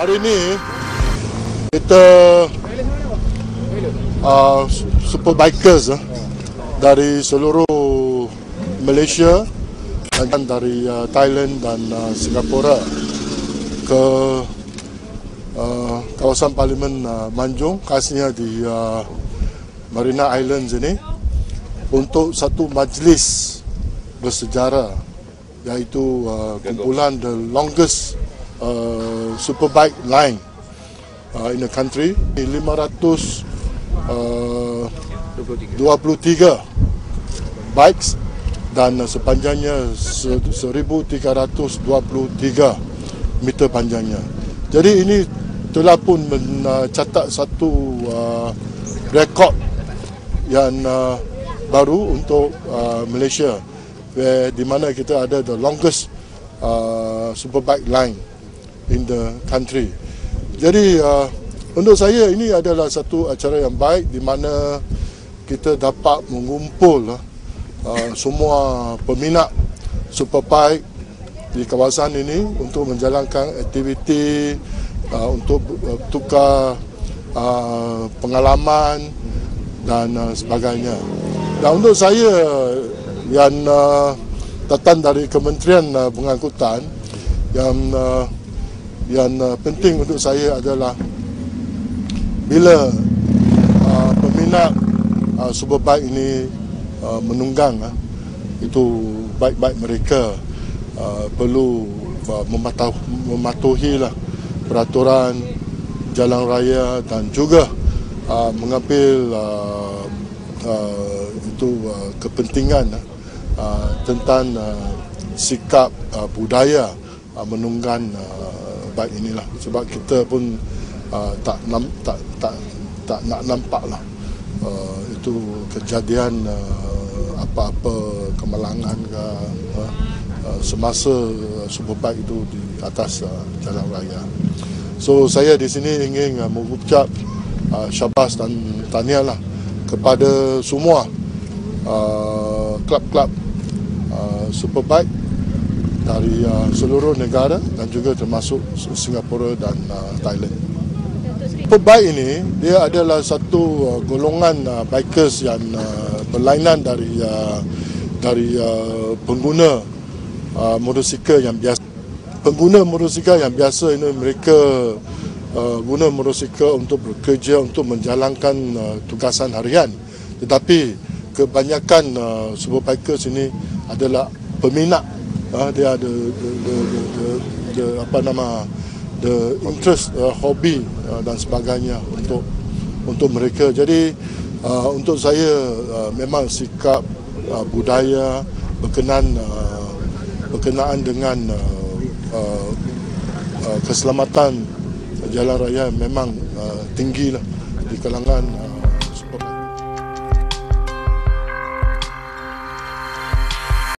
Hari ini kita uh, super bikers uh, dari seluruh Malaysia dan dari uh, Thailand dan uh, Singapura ke uh, kawasan Parlimen uh, Manjung khasnya di uh, Marina Islands ini untuk satu majlis bersejarah iaitu uh, kumpulan the longest uh, superbike line uh, in the country 500 uh, 23 bikes dan sepanjangnya se- 1323 meter panjangnya. Jadi ini telah pun mencatat satu uh, rekod yang uh, baru untuk uh, Malaysia where di mana kita ada the longest uh, superbike line in the country. Jadi uh, untuk saya ini adalah satu acara yang baik di mana kita dapat mengumpul uh, semua peminat superbike di kawasan ini untuk menjalankan aktiviti uh, untuk uh, tukar uh, pengalaman dan uh, sebagainya. Dan untuk saya yang uh, datang dari Kementerian uh, Pengangkutan yang uh, yang uh, penting untuk saya adalah bila uh, peminat uh, superbike ini uh, menunggang uh, itu baik-baik mereka uh, perlu uh, mematuh, mematuhi lah peraturan jalan raya dan juga uh, mengambil uh, uh, itu uh, kepentingan uh, tentang uh, sikap uh, budaya uh, menunggang uh, baik inilah sebab kita pun uh, tak nam, tak tak tak nak nampak lah uh, itu kejadian uh, apa-apa kemalangan ke uh, uh, semasa superbike itu di atas uh, jalan raya. So saya di sini ingin uh, mengucap uh, syabas dan tahniah lah kepada semua uh, klub-klub uh, superbike dari uh, seluruh negara dan juga termasuk Singapura dan uh, Thailand. Superbike ini dia adalah satu uh, golongan uh, bikers yang uh, berlainan dari uh, dari uh, pengguna uh, motosikal yang biasa. Pengguna motosikal yang biasa ini mereka uh, guna motosikal untuk bekerja untuk menjalankan uh, tugasan harian. Tetapi kebanyakan uh, superbikers ini adalah peminat uh, dia ada the, the, the, the, the, apa nama the interest uh, hobi uh, dan sebagainya untuk untuk mereka. Jadi uh, untuk saya uh, memang sikap uh, budaya berkenan uh, berkenaan dengan uh, uh, uh, keselamatan jalan raya memang uh, tinggi lah di kalangan uh,